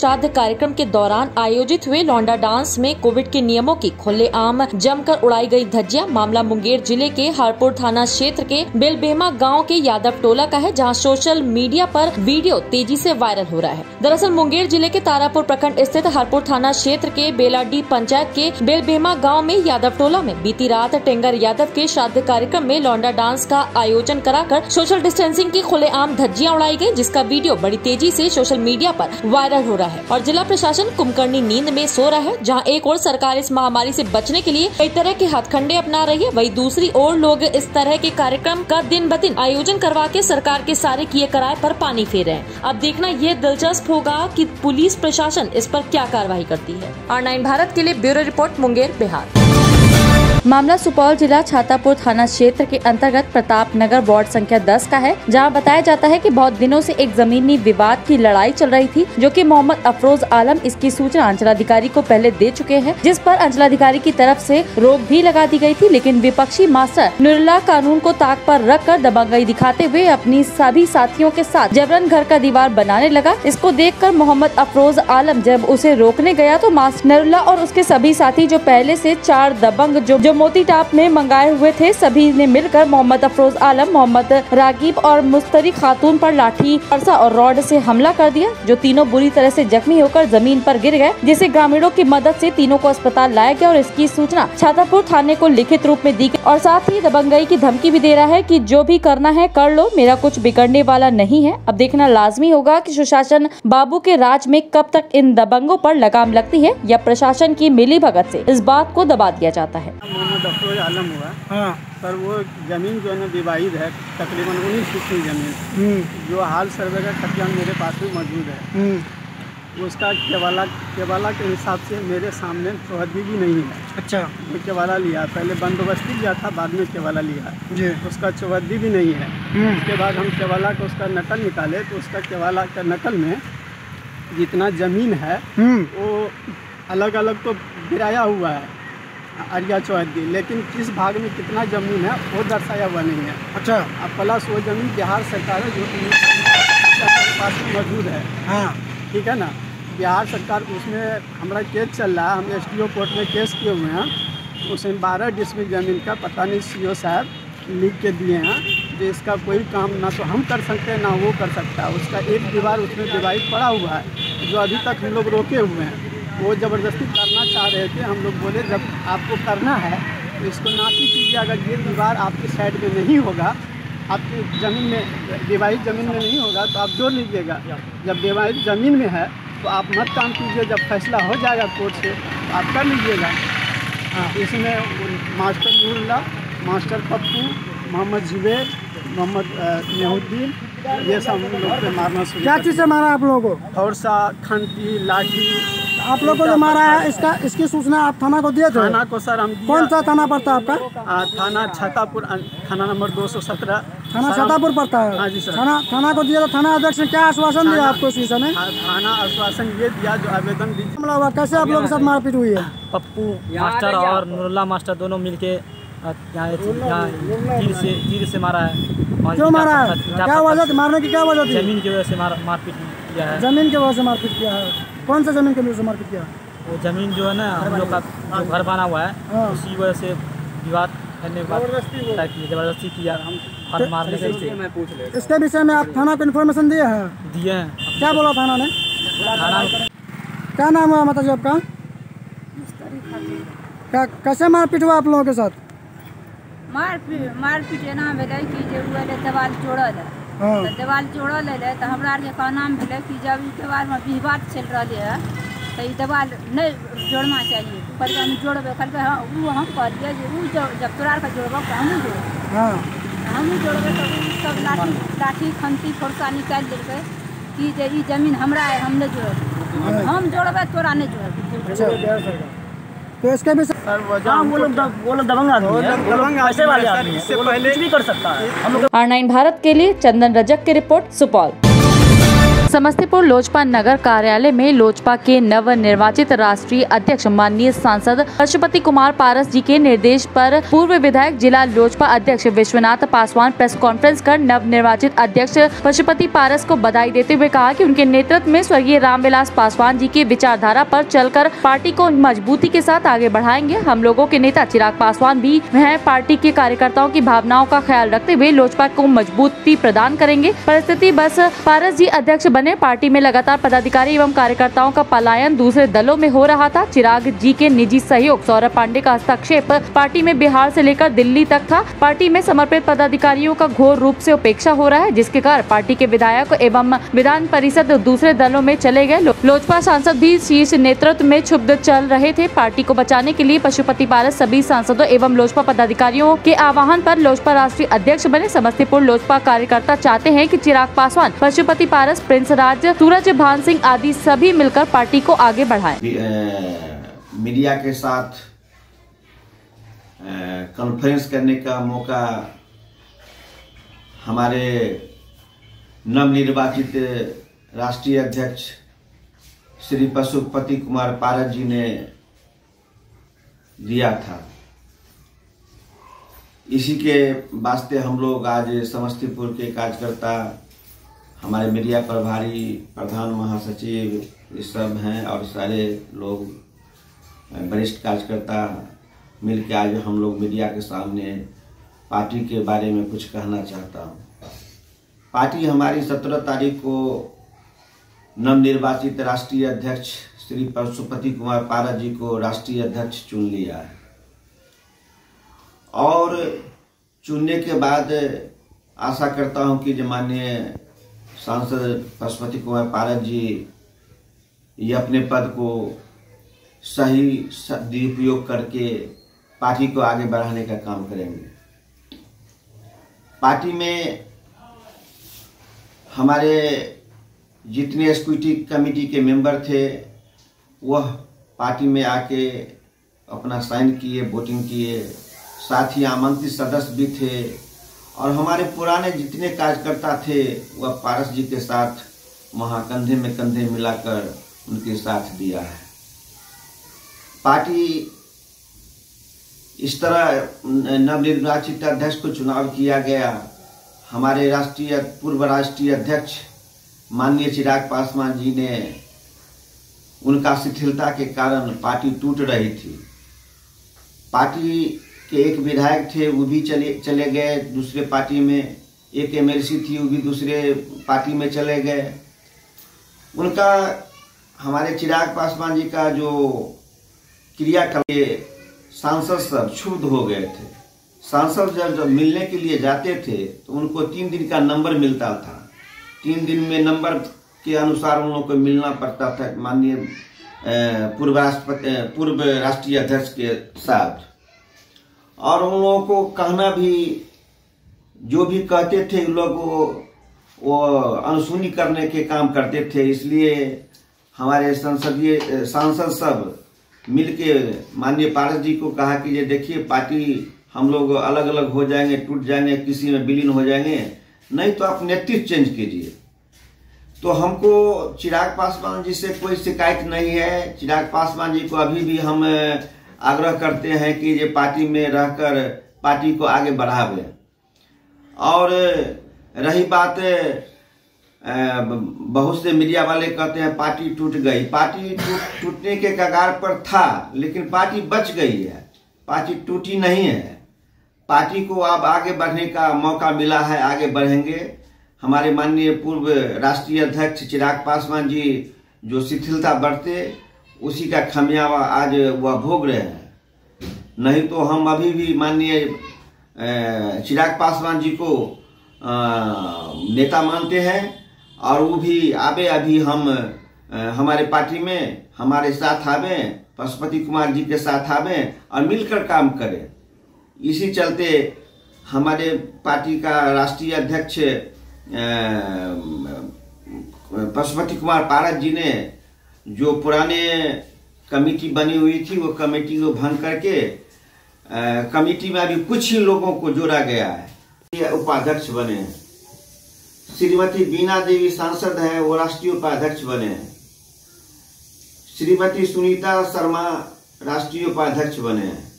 श्राद्ध कार्यक्रम के दौरान आयोजित हुए लौंडा डांस में कोविड के नियमों की खुलेआम जमकर उड़ाई गई धज्जियाँ। मामला मुंगेर ज़िले के हरपुर थाना क्षेत्र के बेलबेमा गाँव के यादव टोला का है, जहाँ सोशल मीडिया पर वीडियो तेज़ी से वायरल हो रहा है। दरअसल मुंगेर ज़िले के तारापुर प्रखंड स्थित हरपुर थाना क्षेत्र के बेलाडी पंचायत के बेलबेमा गाँव में यादव टोला में बीती रात टेंगर यादव के श्राद्ध कार्यक्रम में लौंडा डांस का आयोजन कराकर सोशल डिस्टेंसिंग की खुलेआम धज्जियाँ उड़ाई गई जिसका वीडियो बड़ी तेज़ी ऐसी सोशल मीडिया आरोप वायरल हो रहा है। और जिला प्रशासन कुमकर्णी नींद में सो रहा है, जहाँ एक और सरकार इस महामारी से बचने के लिए कई तरह के हथखंडे अपना रही है। वही दूसरी ओर लोग इस तरह के कार्यक्रम का दिन ब दिन आयोजन करवा के सरकार के सारे किए कराए पर पानी फेर रहे हैं। अब देखना यह दिलचस्प होगा कि पुलिस प्रशासन इस पर क्या कार्रवाई करती है। आर नाइन भारत के लिए ब्यूरो रिपोर्ट, मुंगेर, बिहार। मामला सुपौल जिला छातापुर थाना क्षेत्र के अंतर्गत प्रताप नगर वार्ड संख्या 10 का है, जहाँ बताया जाता है कि बहुत दिनों से एक जमीनी विवाद की लड़ाई चल रही थी, जो कि मोहम्मद अफरोज आलम इसकी सूचना अंचलाधिकारी को पहले दे चुके हैं, जिस पर अंचलाधिकारी की तरफ़ से रोक भी लगा दी गई थी, लेकिन विपक्षी मास्टर नुरुल्लाह कानून को ताक पर रख कर दबंगई दिखाते हुए अपनी सभी साथियों के साथ जबरन घर का दीवार बनाने लगा। इसको देख मोहम्मद अफरोज आलम जब उसे रोकने गया तो मास्टर नरुल्ला और उसके सभी साथी जो पहले ऐसी चार दबंग, जो जो मोती टाप में मंगाए हुए थे। सभी ने मिलकर मोहम्मद अफरोज आलम, मोहम्मद रागीब और मुस्तरी खातून पर लाठी फरसा और रॉड से हमला कर दिया, जो तीनों बुरी तरह से जख्मी होकर ज़मीन पर गिर गए, जिसे ग्रामीणों की मदद से तीनों को अस्पताल लाया गया और इसकी सूचना छातापुर थाने को लिखित रूप में दी गई। और साथ ही दबंगई की धमकी भी दे रहा है की जो भी करना है कर लो, मेरा कुछ बिगड़ने वाला नहीं है। अब देखना लाजमी होगा की सुशासन बाबू के राज में कब तक इन दबंगों पर लगाम लगती है या प्रशासन की मिली भगत से इस बात को दबा दिया जाता है। मोहम्मद अफरोज आलम हुआ हाँ। सर वो ज़मीन जो है ना विवाहित है तकरीबन उन्नीस फीट की ज़मीन। हम्म, जो हाल सर्वे का खतियान मेरे पास भी मौजूद है। हम्म, उसका केवाला केवाला के हिसाब से मेरे सामने चौहदी भी नहीं है। अच्छा। वो केवाला लिया पहले बंदोबस्ती लिया था बाद में केवाला लिया। जी। उसका चौहदी भी नहीं है। हम्म, उसके बाद हम केवाला का उसका नकल निकाले तो उसका केवाला का नकल में जितना ज़मीन है वो अलग अलग तो गिराया हुआ है। अरिया चौहदी लेकिन किस भाग में कितना ज़मीन है वो दर्शाया हुआ नहीं है। अच्छा। अब प्लस वो ज़मीन बिहार सरकार है जो पास में मौजूद है। हाँ। ठीक है ना? बिहार सरकार उसमें हमारा केस चल रहा है हम एस कोर्ट में केस किए हुए हैं। उसमें बारह डिसमिल ज़मीन का पता नहीं सीओ साहब लिख के दिए हैं जो इसका कोई काम ना तो हम कर सकते हैं ना वो कर सकता है। उसका एक दीवार उसमें डिवाइड पड़ा हुआ है जो अभी तक हम लोग रोके हुए हैं। वो ज़बरदस्ती चाह रहे थे हम लोग बोले जब आपको करना है तो इसको नापी कीजिए। अगर ये दीवार आपकी साइड में नहीं होगा आपकी ज़मीन में डिवाइड ज़मीन में नहीं होगा तो आप जोड़ लीजिएगा। जब डिवाइड ज़मीन में है तो आप मत काम कीजिए। जब फैसला हो जाएगा कोर्ट से तो आप कर लीजिएगा। हाँ इसमें मास्टर नूरुल्ला मास्टर पप्पू मोहम्मद जुबैर मोहम्मद नेहुद्दीन ये सब लोग पे मारना शुरू क्या चीज़ से मारा आप लोगों को? दिया। और सा खंती लाठी आप लोगों को जो मारा है इसका इसकी सूचना आप थाना को दिए थे। थाना को सर हम कौन सा थाना पड़ता है आपका? आ, थाना छतापुर थाना नंबर दो सौ सत्रह। थाना छतापुर पड़ता है? हाँ जी सर। थाना थाना को दिया तो थाना अध्यक्ष ने क्या आश्वासन दिया आपको इस विषय में? थाना आश्वासन ये दिया जो आवेदन दी हमला हुआ कैसे आप लोगों के साथ मारपीट हुई है? पप्पू मास्टर और नूरुल्ला मास्टर दोनों मिलके अ, यहाँ यहाँ तीर से तीर से मारा है। क्यों मारा है? क्या वजह थी मारने की क्या वजह थी? ज़मीन की वजह से मार मारपीट किया है। ज़मीन की वजह से मारपीट किया है। कौन सा ज़मीन की वजह से मारपीट किया है? वो ज़मीन जो है ना हम लोग का घर बना हुआ है। उसी वजह से विवाद करने के बाद ज़बरदस्ती किया हम मारने लिए। इसके विषय में आप थाना को इन्फॉर्मेशन दिए हैं? दिए हैं। क्या बोला थाना ने? थाना क्या नाम हुआ माता जी आपका? क्या कैसे मारपीट हुआ आप लोगों के साथ? मारपीट मारपीट एना भेलै कि जे उ एलै देवाल जोड़ल तऽ देवाल जोड़ल एलै तऽ हमरा आरके कहनाम भेलै कि जब ई देवालमे विवाद चलि रहलै है तऽ ई देवाल नहि जोड़ना चाहिए कहलकै हम जोड़बै कहलकै हाँ ओ हम कहलिए जे ओ जब तोरा आरके जोड़बऽ तऽ हमहूँ जोड़बै हाँ हमहूँ जोड़बै तऽ ओ सब लाठी लाठी खंती फरसा निकालि देलकै कि जे ई ज़मीन हमरा हम नहीं जोड़बै हम जोड़बै तोरा नहीं जोड़बै तो इसके भी कर सकता है। हम आर नाइन भारत के लिए चंदन रजक की रिपोर्ट सुपौल। समस्तीपुर लोजपा नगर कार्यालय में लोजपा के नव निर्वाचित राष्ट्रीय अध्यक्ष माननीय सांसद पशुपति कुमार पारस जी के निर्देश पर पूर्व विधायक जिला लोजपा अध्यक्ष विश्वनाथ पासवान प्रेस कॉन्फ्रेंस कर नव निर्वाचित अध्यक्ष पशुपति पारस को बधाई देते हुए कहा कि उनके नेतृत्व में स्वर्गीय रामविलास पासवान जी की विचारधारा पर चलकर पार्टी को मजबूती के साथ आगे बढ़ाएँगे। हम लोगों के नेता चिराग पासवान भी वह पार्टी के कार्यकर्ताओं की भावनाओं का ख्याल रखते हुए लोजपा को मजबूती प्रदान करेंगे। परिस्थिति बस पारस जी अध्यक्ष बने। पार्टी में लगातार पदाधिकारी एवं कार्यकर्ताओं का पलायन दूसरे दलों में हो रहा था। चिराग जी के निजी सहयोग, सौरभ पांडे का हस्तक्षेप पार्टी में बिहार से लेकर दिल्ली तक था। पार्टी में समर्पित पदाधिकारियों का घोर रूप से उपेक्षा हो रहा है, जिसके कारण पार्टी के विधायक एवं विधान परिषद दूसरे दलों में चले गए। लोजपा सांसद भी शीर्ष नेतृत्व में क्षुब्ध चल रहे थे। पार्टी को बचाने के लिए पशुपति पारस सभी सांसदों एवं लोजपा पदाधिकारियों के आह्वान पर लोजपा राष्ट्रीय अध्यक्ष बने। समस्तीपुर लोजपा कार्यकर्ता चाहते हैं कि चिराग पासवान, पशुपति पारस, प्रिंस राज सूरज, भान सिंह आदि सभी मिलकर पार्टी को आगे बढ़ाए। मीडिया के साथ कॉन्फ्रेंस करने का मौका हमारे नवनिर्वाचित राष्ट्रीय अध्यक्ष श्री पशुपति कुमार पारस जी ने दिया था। इसी के वास्ते हम लोग आज समस्तीपुर के कार्यकर्ता हमारे मीडिया प्रभारी, प्रधान महासचिव, ये सब हैं और सारे लोग वरिष्ठ कार्यकर्ता मिल के आज हम लोग मीडिया के सामने पार्टी के बारे में कुछ कहना चाहता हूँ। पार्टी हमारी सत्रह तारीख को नवनिर्वाचित राष्ट्रीय अध्यक्ष श्री पशुपति कुमार पारा जी को राष्ट्रीय अध्यक्ष चुन लिया है। और चुनने के बाद आशा करता हूँ कि जो माननीय सांसद पशुपति कुमार पारक जी, ये अपने पद को सही सदुपयोग करके पार्टी को आगे बढ़ाने का काम करेंगे। पार्टी में हमारे जितने एक्सिक्यूटिव कमेटी के मेंबर थे, वह पार्टी में आके अपना साइन किए, वोटिंग किए, साथ ही आमंत्रित सदस्य भी थे। और हमारे पुराने जितने कार्यकर्ता थे, वह पारस जी के साथ वहाँ कंधे में कंधे मिलाकर उनके साथ दिया है। पार्टी इस तरह नवनिर्वाचित अध्यक्ष को चुनाव किया गया। हमारे राष्ट्रीय, पूर्व राष्ट्रीय अध्यक्ष माननीय चिराग पासवान जी ने उनका शिथिलता के कारण पार्टी टूट रही थी। पार्टी के एक विधायक थे, वो भी चले चले गए, दूसरे पार्टी में, एक एमएलसी थी, वो भी दूसरे पार्टी में चले गए। उनका, हमारे चिराग पासवान जी का जो क्रियाकलाप सांसद सब क्षुब्ध हो गए थे। सांसद जब जब मिलने के लिए जाते थे तो उनको तीन दिन का नंबर मिलता था। तीन दिन में नंबर के अनुसार उन लोगों को मिलना पड़ता था माननीय पूर्व राष्ट्रपति पूर्व राष्ट्रीय अध्यक्ष के साथ। और उन लोगों को कहना भी, जो भी कहते थे लोग वो वो अनसुनी करने के काम करते थे। इसलिए हमारे संसदीय, सांसद सब मिलके माननीय पारस जी को कहा कि ये देखिए, पार्टी हम लोग अलग अलग हो जाएँगे, टूट जाएँगे, किसी में विलीन हो जाएँगे, नहीं तो आप नेतृत्व चेंज कीजिए। तो हमको चिराग पासवान जी से कोई शिकायत नहीं है। चिराग पासवान जी को अभी भी हम आग्रह करते हैं कि ये पार्टी में रहकर पार्टी को आगे बढ़ावे। और रही बात बहुत से मीडिया वाले कहते हैं पार्टी टूट गई। पार्टी टूट, टूटने के कगार पर था लेकिन पार्टी बच गई है। पार्टी टूटी नहीं है। पार्टी को अब आगे बढ़ने का मौका मिला है आगे बढ़ेंगे। हमारे माननीय पूर्व राष्ट्रीय अध्यक्ष चिराग पासवान जी जो शिथिलता बढ़ते उसी का खमियावा आज वह भोग रहे हैं। नहीं तो हम अभी भी माननीय चिराग पासवान जी को अ, नेता मानते हैं और वो भी आवे अभी हम अ, हमारे पार्टी में हमारे साथ आवे पशुपति कुमार जी के साथ आवे और मिलकर काम करें। इसी चलते हमारे पार्टी का राष्ट्रीय अध्यक्ष पशुपति कुमार पारस जी ने जो पुराने कमेटी बनी हुई थी वो कमेटी को भंग करके अ, कमेटी में अभी कुछ ही लोगों को जोड़ा गया है। उपाध्यक्ष बने हैं। श्रीमती बीना देवी सांसद हैं वो राष्ट्रीय उपाध्यक्ष बने हैं। श्रीमती सुनीता शर्मा राष्ट्रीय उपाध्यक्ष बने हैं।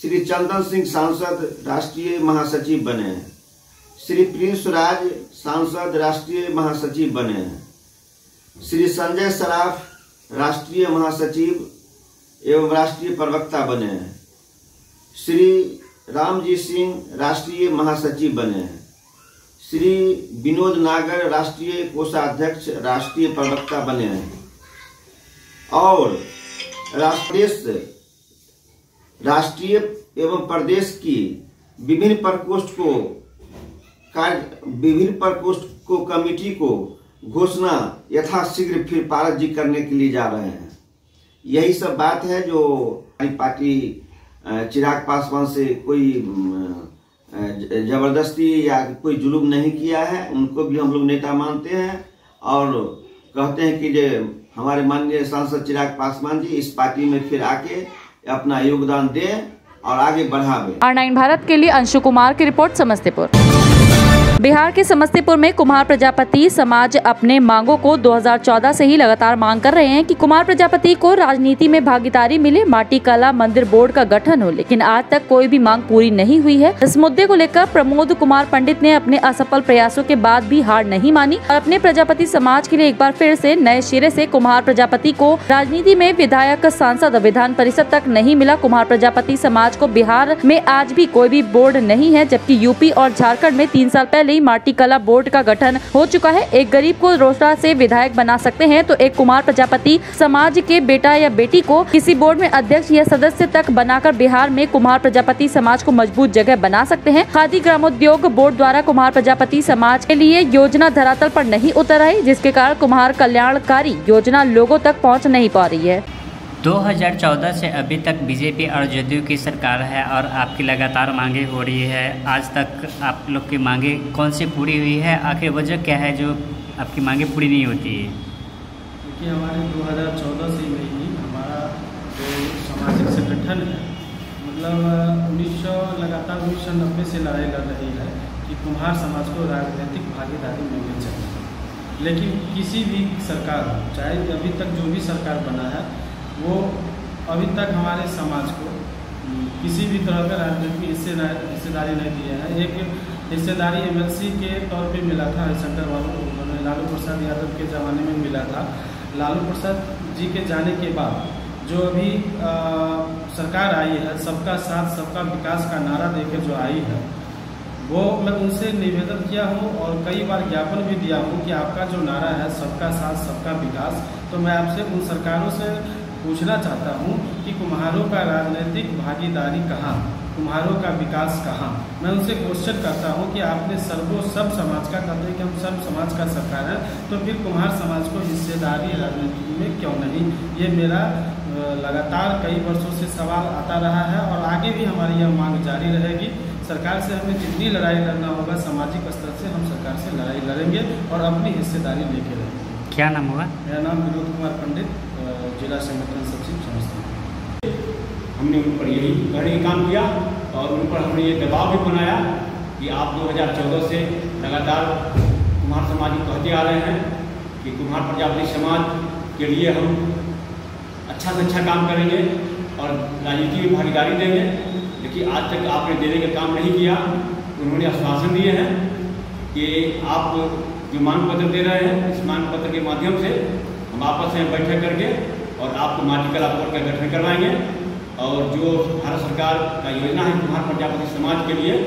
श्री चंदन सिंह सांसद राष्ट्रीय महासचिव बने हैं। श्री प्रिंस राज सांसद राष्ट्रीय महासचिव बने हैं। श्री संजय सराफ राष्ट्रीय महासचिव एवं राष्ट्रीय प्रवक्ता बने हैं। श्री रामजी सिंह राष्ट्रीय महासचिव बने हैं। श्री विनोद नागर राष्ट्रीय कोषाध्यक्ष राष्ट्रीय प्रवक्ता बने हैं। और राष्ट्रीय राष्ट्रीय एवं प्रदेश की विभिन्न प्रकोष्ठ को कार्य विभिन्न प्रकोष्ठ को कमेटी को घोषणा यथाशीघ्र फिर पारद जी करने के लिए जा रहे हैं। यही सब बात है जो हमारी पार्टी चिराग पासवान से कोई ज़बरदस्ती या कोई जुलूम नहीं किया है, उनको भी हम लोग नेता मानते हैं और कहते हैं कि जे हमारे माननीय सांसद चिराग पासवान जी इस पार्टी में फिर आके अपना योगदान दें और आगे बढ़ावे। आर नाइन भारत के लिए अंशु कुमार की रिपोर्ट समस्तीपुर। बिहार के समस्तीपुर में कुमार प्रजापति समाज अपने मांगों को 2014 से ही लगातार मांग कर रहे हैं कि कुमार प्रजापति को राजनीति में भागीदारी मिले, माटी कला मंदिर बोर्ड का गठन हो। लेकिन आज तक कोई भी मांग पूरी नहीं हुई है। इस मुद्दे को लेकर प्रमोद कुमार पंडित ने अपने असफल प्रयासों के बाद भी हार नहीं मानी और अपने प्रजापति समाज के लिए एक बार फिर से नए सिरे से कुमार प्रजापति को राजनीति में विधायक, सांसद विधान परिषद तक नहीं मिला। कुमार प्रजापति समाज को बिहार में आज भी कोई भी बोर्ड नहीं है, जबकि यूपी और झारखण्ड में तीन साल पहले ही माटी कला बोर्ड का गठन हो चुका है। एक गरीब को रोज़गार से विधायक बना सकते हैं तो एक कुमार प्रजापति समाज के बेटा या बेटी को किसी बोर्ड में अध्यक्ष या सदस्य तक बनाकर बिहार में कुमार प्रजापति समाज को मज़बूत जगह बना सकते हैं। खादी ग्रामोद्योग बोर्ड द्वारा कुमार प्रजापति समाज के लिए योजना धरातल पर नहीं उतर आई, जिसके कारण कुम्हार कल्याणकारी योजना लोगों तक पहुँच नहीं पा रही है। 2014 से अभी तक बीजेपी और जदयू की सरकार है और आपकी लगातार मांगे हो रही है। आज तक आप लोग की मांगे कौन सी पूरी हुई है? आखिर वजह क्या है जो आपकी मांगे पूरी नहीं होती है? क्योंकि हमारे 2014 से ही हमारा जो सामाजिक संगठन है मतलब उन्नीस सौ लगातार उन्नीस सौ नब्बे से लड़ाई लड़ रही है कि कुम्हार समाज को राजनीतिक भागीदारी मिलनी चाहिए। लेकिन किसी भी सरकार, चाहे अभी तक जो भी सरकार बना है वो अभी तक हमारे समाज को किसी भी तरह का राजनीतिक हिस्सेदार नहीं दिए हैं। एक हिस्सेदारी एमएलसी के तौर पे मिला था हरिशंकर बाबू उन्होंने लालू प्रसाद यादव के ज़माने में मिला था। लालू प्रसाद जी के जाने के बाद जो अभी आ, सरकार आई है सबका साथ सबका विकास का नारा देकर जो आई है वो मैं उनसे निवेदन किया हूँ और कई बार ज्ञापन भी दिया हूँ कि आपका जो नारा है सबका साथ सबका विकास तो मैं आपसे उन सरकारों से पूछना चाहता हूँ कि कुम्हारों का राजनीतिक भागीदारी कहाँ? कुम्हारों का विकास कहाँ? मैं उनसे क्वेश्चन करता हूँ कि आपने सर्वो सब समाज का कहते हैं कि हम सब समाज का सरकार है तो फिर कुम्हार समाज को हिस्सेदारी राजनीति में क्यों नहीं? ये मेरा लगातार कई वर्षों से सवाल आता रहा है और आगे भी हमारी यह मांग जारी रहेगी। सरकार से हमें जितनी लड़ाई लड़ना होगा सामाजिक स्तर से हम सरकार से लड़ाई लड़ेंगे और अपनी हिस्सेदारी लेके रहेंगे। क्या नाम हुआ मेरा नाम विनोद कुमार पंडित। जिला संगठन सचिव समस्तीपुर हमने उन पर यही करने काम किया और उन पर हमने ये दबाव भी बनाया कि आप 2014 से लगातार कुम्हार समाज को कहते आ रहे हैं कि कुम्हार प्रजापति समाज के लिए हम अच्छा से अच्छा काम करेंगे और राजनीति में भागीदारी देंगे। लेकिन आज तक आपने देने का काम नहीं किया, उन्होंने आश्वासन दिए हैं कि आप जो मांग पत्र दे रहे हैं, इस मांग पत्र के माध्यम से हम आपस में बैठक करके और आपको माटी कला बोर्ड का गठन करवाएँगे। और जो भारत सरकार का योजना है कुम्हार प्रजापति समाज के लिए,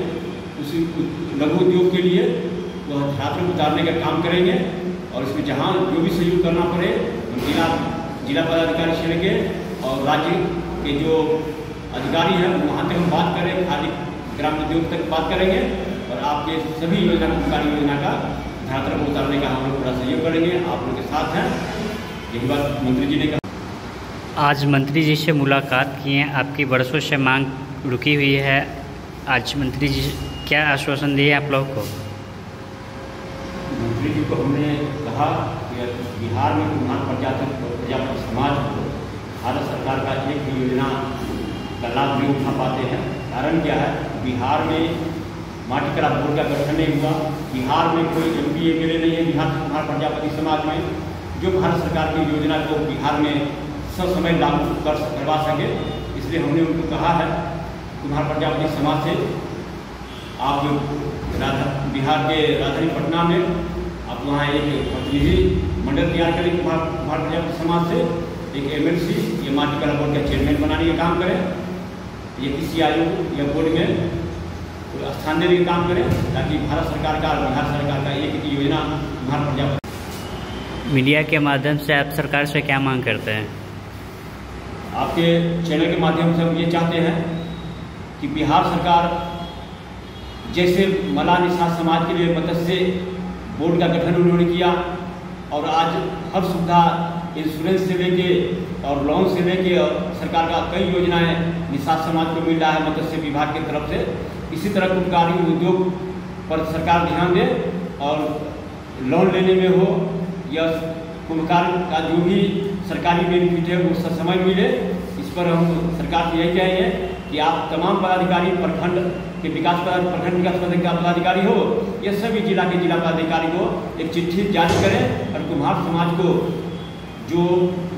उसी लघु उद्योग के लिए, वह छात्र को उतारने का काम करेंगे। और इसमें जहाँ जो भी सहयोग करना पड़े, हम जिला जिला पदाधिकारी से लेके और राज्य के जो अधिकारी हैं, वहाँ तक हम बात करें, खादी ग्राम उद्योग तक बात करेंगे। और आपके सभी योजना सरकारी योजना का धरातल पर उतारने का हम लोग पूरा सहयोग करेंगे। आप लोग के साथ हैं। यही बात मंत्री जी ने कहा। आज मंत्री जी से मुलाकात किए आपकी बरसों से मांग रुकी हुई है। आज मंत्री जी क्या आश्वासन दिए आप लोगों को? मंत्री जी को हमने कहा कि बिहार में कुम्हार प्रजापति प्रजापति समाज को भारत सरकार का एक भी योजना का लाभ नहीं उठा पाते हैं। कारण क्या है? बिहार में माटी कला बोर्ड का गठन नहीं हुआ। बिहार में कोई एम पी नहीं है। बिहार कुम्हार प्रजापति समाज में। जो भारत सरकार की योजना को बिहार में सब समय लागू कर करवा सके, इसलिए हमने उनको कहा है कुम्हार प्रजापति समाज से, आप राधा, बिहार के राजधानी पटना में, आप वहाँ एक प्रतिनिधि मंडल तैयार करें कुम्हार कुम्हार प्रजापति समाज से, एक एम एल सी या कला बोर्ड का चेयरमैन बनाने का काम करें, ये किसी आयोग, या बोर्ड में स्थान देने का काम करें, ताकि भारत सरकार का बिहार सरकार का एक योजना कुम्हार प्रजापति मीडिया के माध्यम से आप सरकार से क्या मांग करते हैं? आपके चैनल के माध्यम से हम ये चाहते हैं कि बिहार सरकार जैसे मला निषाद समाज के लिए मत्स्य बोर्ड का गठन उन्होंने किया और आज हर सुविधा इंश्योरेंस से लेके और लोन से लेके और सरकार का कई योजनाएँ निषाद समाज को मिल रहा है मत्स्य विभाग की तरफ़ से। इसी तरह कुटकारी उद्योग पर सरकार ध्यान दे और लोन लेने में हो या कुम्भकार का जो भी सरकारी बेनिफिट है, वो समय मिले। इस पर हम सरकार से यही कहेंगे कि आप तमाम पदाधिकारी, प्रखंड के विकास पद प्रखंड विकास पद का पदाधिकारी हो, या सभी जिला के जिला पदाधिकारी को एक चिट्ठी जारी करें और कुम्हार समाज को जो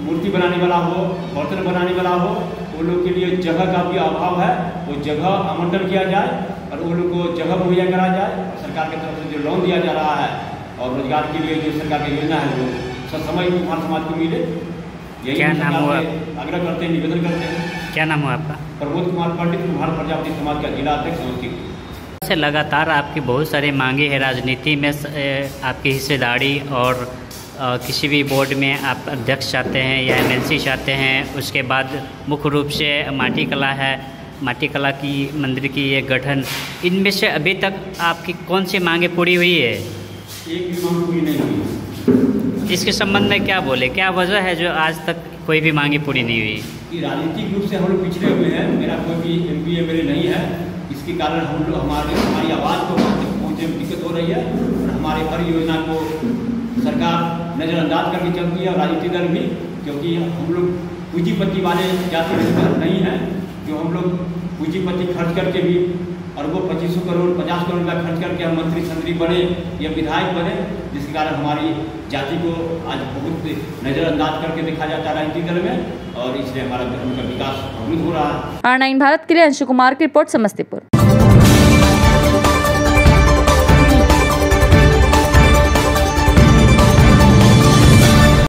मूर्ति बनाने वाला हो, बर्तन बनाने वाला हो, वो लोग के लिए जगह का भी अभाव है, वो जगह आवंटन किया जाए और वो लोग को जगह मुहैया कराया जाए। सरकार की तरफ़ से जो लोन दिया जा रहा है और रोज़गार के लिए जो सरकार की योजना है वो ससमय कुम्हार समाज को मिले यही क्या नाम हुआ? आग्रह करते हैं निवेदन करते हैं। क्या नाम हुआ आपका? प्रमोद कुमार पंडित कुमार प्रजापति समाज का जिला अध्यक्ष समस्तीपुर से लगातार आपकी बहुत सारी मांगे हैं राजनीति में आपकी हिस्सेदारी और किसी भी बोर्ड में आप अध्यक्ष चाहते हैं या एमएलसी चाहते हैं उसके बाद मुख्य रूप से माटी कला है माटी कला की मंदिर की ये गठन इनमें से अभी तक आपकी कौन सी मांगे पूरी हुई है? एक भी मांग पूरी नहीं हुई। इसके संबंध में क्या बोले? क्या वजह है जो आज तक कोई भी मांगे पूरी नहीं हुई? राजनीतिक रूप से हम लोग पिछड़े हुए हैं मेरा कोई भी एम पी एम नहीं है। इसके कारण हम लोग हमारे हमारी आवाज़ को वहाँ तक पहुँचने में दिक्कत हो रही है और हमारे हर योजना को सरकार नज़रअंदाज करके चलती है और राजनीतिक दल भी क्योंकि हम लोग पूंजीपति वाले जाति नहीं हैं जो हम लोग पूंजीपति खर्च करके भी अरबों पच्चीस सौ करोड़, पचास करोड़ रुपया खर्च करके हम मंत्री संतरी बने, या विधायक बने, जिसके कारण हमारी जाति को आज बहुत नज़रअंदाज करके देखा जाता राजनीतिक दल में, और इसलिए हमारा धर्म का विकास अवरुद्ध हो रहा है। आर भारत के लिए अंशु कुमार की रिपोर्ट समस्तीपुर।